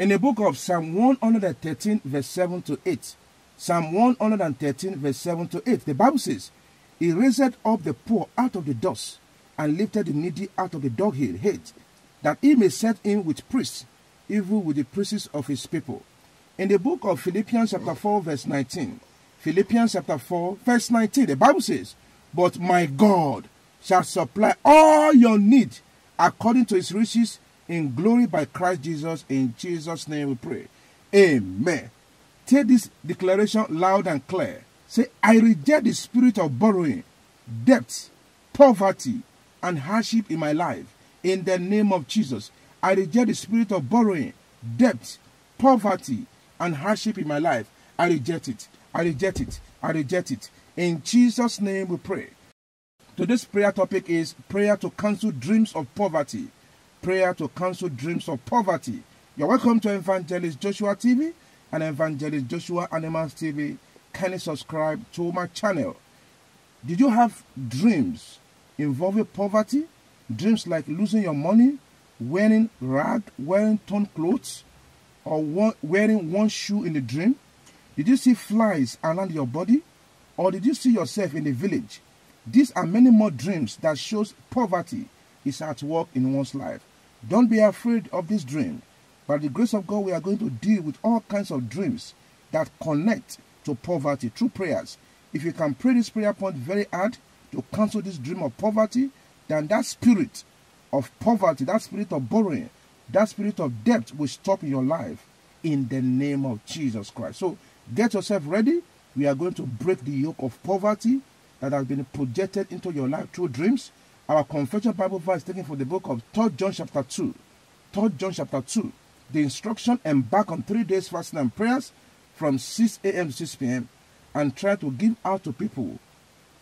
In the book of Psalm 113, verse 7 to 8, Psalm 113, verse 7 to 8, the Bible says, He raised up the poor out of the dust and lifted the needy out of the dunghill head, that he may set him with priests, even with the priests of his people. In the book of Philippians, chapter 4, verse 19, Philippians chapter 4, verse 19, the Bible says, But my God shall supply all your need according to his riches in glory by Christ Jesus. In Jesus' name we pray. Amen. Take this declaration loud and clear. Say, I reject the spirit of borrowing, debt, poverty, and hardship in my life. In the name of Jesus, I reject the spirit of borrowing, debt, poverty, and hardship in my life. I reject it. I reject it. I reject it. In Jesus' name we pray. Today's prayer topic is prayer to cancel dreams of poverty. Prayer to cancel dreams of poverty. You're welcome to Evangelist Joshua TV and Evangelist Joshua Animals TV. Kindly subscribe to my channel. Did you have dreams involving poverty? Dreams like losing your money, wearing rag, wearing torn clothes, or wearing one shoe in the dream? Did you see flies around your body? Or did you see yourself in the village? These are many more dreams that shows poverty is at work in one's life. Don't be afraid of this dream. By the grace of God, we are going to deal with all kinds of dreams that connect to poverty through prayers. If you can pray this prayer point very hard to cancel this dream of poverty, then that spirit of poverty, that spirit of borrowing, that spirit of debt will stop in your life in the name of Jesus Christ. So get yourself ready. We are going to break the yoke of poverty that has been projected into your life through dreams. Our confession Bible verse taken from the book of 3 John chapter 2. 3 John chapter 2. The instruction embark on three days fasting and prayers from 6 a.m. to 6 p.m. and try to give out to people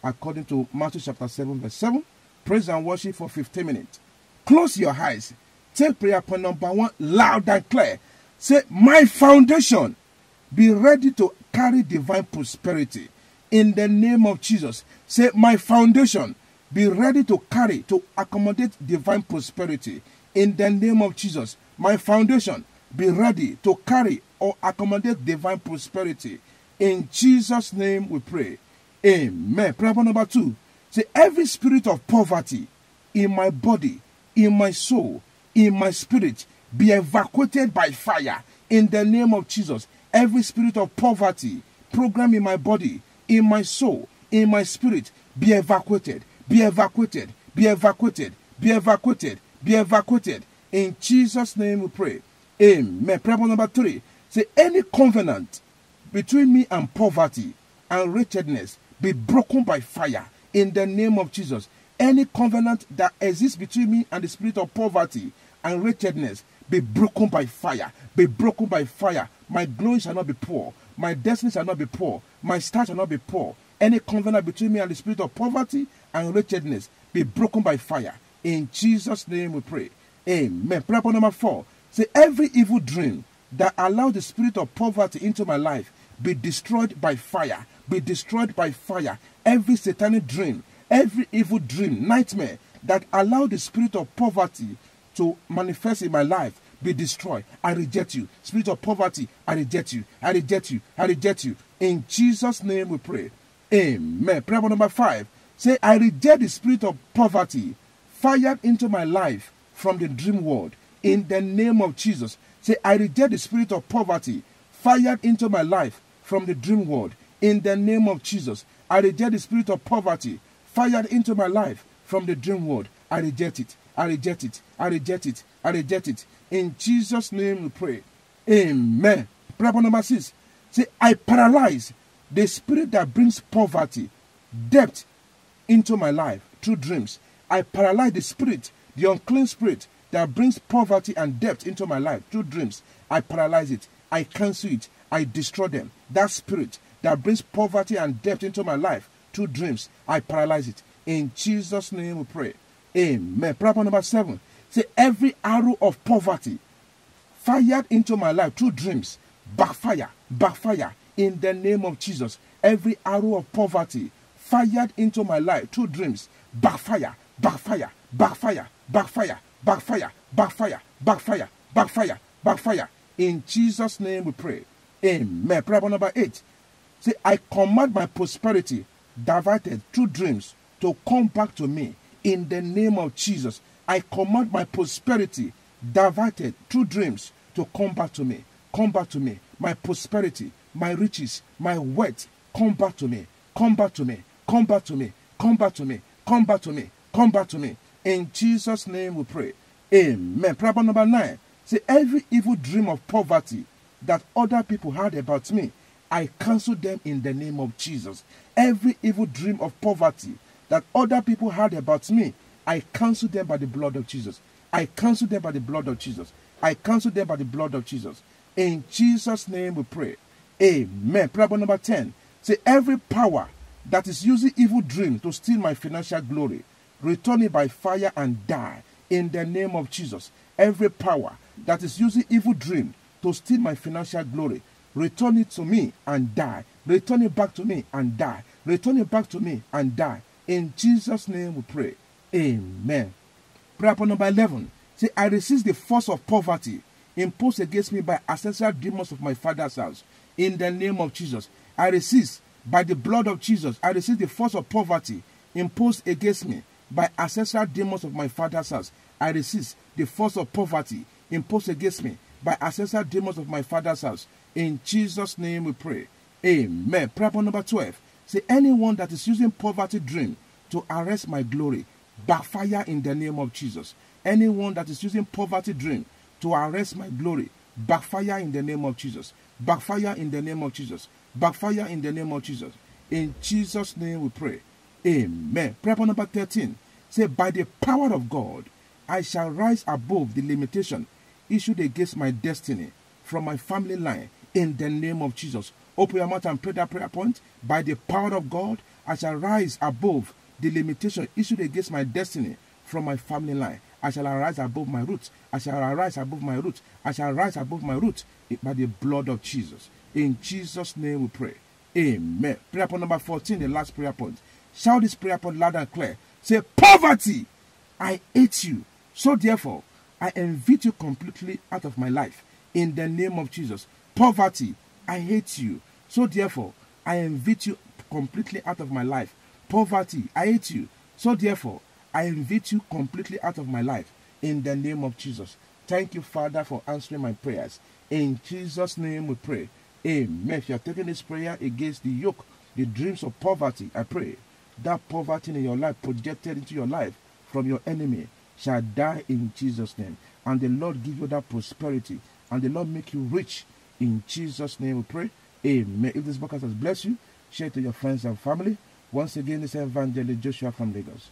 according to Matthew chapter 7 verse 7. Praise and worship for 15 minutes. Close your eyes. Take prayer point number one loud and clear. Say, My foundation, be ready to carry divine prosperity in the name of Jesus. Say, My foundation, be ready to carry, to accommodate divine prosperity in the name of Jesus. My foundation, be ready to carry or accommodate divine prosperity. In Jesus' name we pray. Amen. Prayer number two. Say, every spirit of poverty in my body, in my soul, in my spirit, be evacuated by fire in the name of Jesus. Every spirit of poverty, program in my body, in my soul, in my spirit, be evacuated, be evacuated, be evacuated, be evacuated, be evacuated. In Jesus' name we pray. Amen. Prayer number three. Say, any covenant between me and poverty and wretchedness be broken by fire in the name of Jesus. Any covenant that exists between me and the spirit of poverty and wretchedness be broken by fire. Be broken by fire. My glory shall not be poor. My destiny shall not be poor. My star shall not be poor. Any covenant between me and the spirit of poverty and wretchedness be broken by fire. In Jesus' name we pray. Amen. Prayer number four. Say, every evil dream that allowed the spirit of poverty into my life be destroyed by fire. Be destroyed by fire. Every satanic dream, every evil dream, nightmare that allowed the spirit of poverty to manifest in my life be destroyed. I reject you. Spirit of poverty, I reject you. I reject you. I reject you. In Jesus' name we pray. Amen. Prayer number five. Say, I reject the spirit of poverty fired into my life from the dream world. In the name of Jesus. Say, I reject the spirit of poverty fired into my life from the dream world. In the name of Jesus. I reject the spirit of poverty fired into my life from the dream world. I reject it. I reject it. I reject it. I reject it. In Jesus' name we pray. Amen. Prayer number six. Say, I paralyze the spirit that brings poverty, debt into my life through dreams. I paralyze the spirit, the unclean spirit that brings poverty and debt into my life through dreams. I paralyze it. I cancel it. I destroy them. That spirit that brings poverty and debt into my life through dreams, I paralyze it. In Jesus' name we pray. Amen. Prayer number seven. Say, every arrow of poverty fired into my life through dreams, backfire, backfire in the name of Jesus. Every arrow of poverty fired into my life through dreams, backfire, backfire, backfire, backfire, backfire, backfire, backfire, backfire, backfire. In Jesus' name we pray. Amen. Prayer number eight. Say, I command my prosperity diverted through dreams to come back to me in the name of Jesus. I command my prosperity diverted through dreams to come back to me. Come back to me. My prosperity, my riches, my wealth, come back to me. Come back to me. Come back to me. Come back to me. Come back to me. Come back to me. In Jesus' name we pray. Amen. Problem number nine. Say, every evil dream of poverty that other people had about me, I cancel them in the name of Jesus. Every evil dream of poverty that other people had about me, I cancel them by the blood of Jesus. I cancel them by the blood of Jesus. I cancel them by the blood of Jesus. In Jesus' name we pray. Amen. Problem number 10. Say, every power that is using evil dream to steal my financial glory, return it by fire and die in the name of Jesus. Every power that is using evil dream to steal my financial glory, return it to me and die. Return it back to me and die. Return it back to me and die. In Jesus' name we pray. Amen. Prayer point number 11. Say, I resist the force of poverty imposed against me by ancestral demons of my father's house. In the name of Jesus. I resist by the blood of Jesus. I resist the force of poverty imposed against me by ancestral demons of my father's house. I resist the force of poverty imposed against me by ancestral demons of my father's house. In Jesus' name we pray. Amen. Prayer number 12. Say, anyone that is using poverty dream to arrest my glory, backfire in the name of Jesus. Anyone that is using poverty dream to arrest my glory, backfire in the name of Jesus. Backfire in the name of Jesus. Backfire in the name of Jesus. In Jesus' name we pray. Amen. Prayer point number 13. Say, by the power of God, I shall rise above the limitation issued against my destiny from my family line in the name of Jesus. Open your mouth and pray that prayer point. By the power of God, I shall rise above the limitation issued against my destiny from my family line. I shall arise above my roots. I shall arise above my roots. I shall rise above my roots by the blood of Jesus. In Jesus' name we pray. Amen. Prayer point number 14, the last prayer point. Shout this prayer point loud and clear. Say, Poverty, I hate you. So therefore, I invite you completely out of my life. In the name of Jesus. Poverty, I hate you. So therefore, I invite you completely out of my life. Poverty, I hate you. So therefore, I invite you completely out of my life in the name of Jesus. Thank you, Father, for answering my prayers. In Jesus' name we pray. Amen. If you are taking this prayer against the yoke, the dreams of poverty, I pray that poverty in your life projected into your life from your enemy shall die in Jesus' name. And the Lord give you that prosperity. And the Lord make you rich. In Jesus' name we pray. Amen. If this podcast has blessed you, share it to your friends and family. Once again, this is Evangelist Joshua from Lagos.